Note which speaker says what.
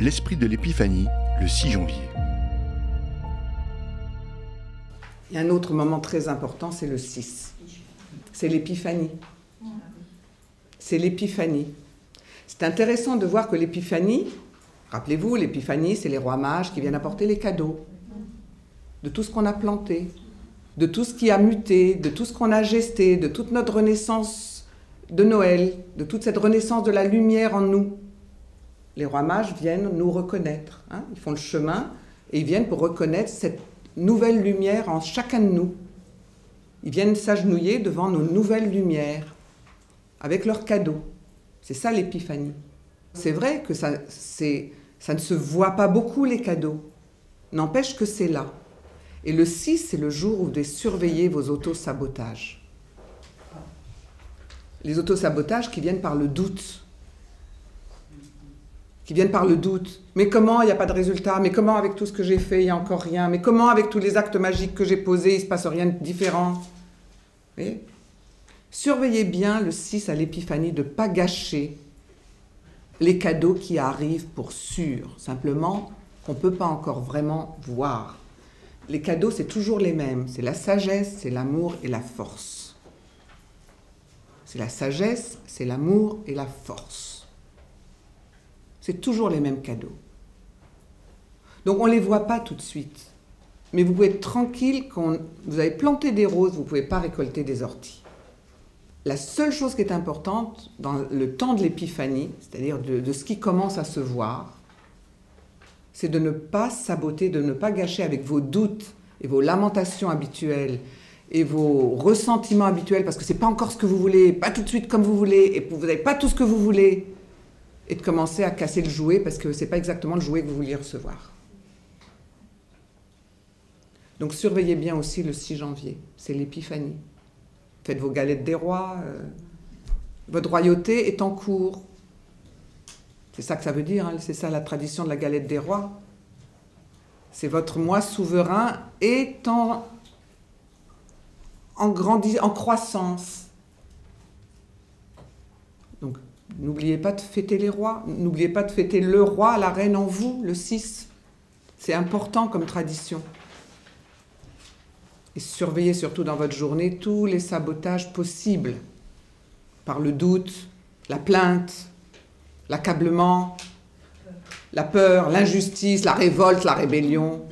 Speaker 1: L'esprit de l'épiphanie, le 6 janvier.
Speaker 2: A un autre moment très important, c'est le 6. C'est l'épiphanie. C'est l'épiphanie. C'est intéressant de voir que l'épiphanie, rappelez-vous, l'épiphanie, c'est les rois mages qui viennent apporter les cadeaux de tout ce qu'on a planté, de tout ce qui a muté, de tout ce qu'on a gesté, de toute notre renaissance de Noël, de toute cette renaissance de la lumière en nous. Les rois mages viennent nous reconnaître. Hein. ils font le chemin et ils viennent pour reconnaître cette nouvelle lumière en chacun de nous. Ils viennent s'agenouiller devant nos nouvelles lumières avec leurs cadeaux. C'est ça l'épiphanie. C'est vrai que ça, ça ne se voit pas beaucoup les cadeaux. N'empêche que c'est là. Et le 6, c'est le jour où vous devez surveiller vos autosabotages. Les autosabotages qui viennent par le doute. Qui viennent par le doute. Mais comment il n'y a pas de résultat? Mais comment avec tout ce que j'ai fait, il n'y a encore rien? Mais comment avec tous les actes magiques que j'ai posés, il ne se passe rien de différent? Surveillez bien le 6 à l'épiphanie de ne pas gâcher les cadeaux qui arrivent pour sûr, simplement qu'on ne peut pas encore vraiment voir les cadeaux, c'est toujours les mêmes. C'est la sagesse, c'est l'amour et la force. C'est la sagesse, c'est l'amour et la force. C'est toujours les mêmes cadeaux. Donc on ne les voit pas tout de suite. Mais vous pouvez être tranquille quand vous avez planté des roses, vous ne pouvez pas récolter des orties. La seule chose qui est importante dans le temps de l'épiphanie, c'est-à-dire de, de ce qui commence à se voir, c'est de ne pas saboter, de ne pas gâcher avec vos doutes et vos lamentations habituelles et vos ressentiments habituels, parce que ce n'est pas encore ce que vous voulez, pas tout de suite comme vous voulez, et vous n'avez pas tout ce que vous voulez, et de commencer à casser le jouet parce que ce n'est pas exactement le jouet que vous vouliez recevoir. Donc surveillez bien aussi le 6 janvier, c'est l'épiphanie. Faites vos galettes des rois, euh, votre royauté est en cours, c'est ça que ça veut dire, hein. c'est ça la tradition de la galette des rois. C'est votre moi souverain est en, en, en croissance. Donc n'oubliez pas de fêter les rois, n'oubliez pas de fêter le roi, la reine en vous, le 6. C'est important comme tradition. Et surveillez surtout dans votre journée tous les sabotages possibles par le doute, la plainte, l'accablement, la peur, l'injustice, la révolte, la rébellion.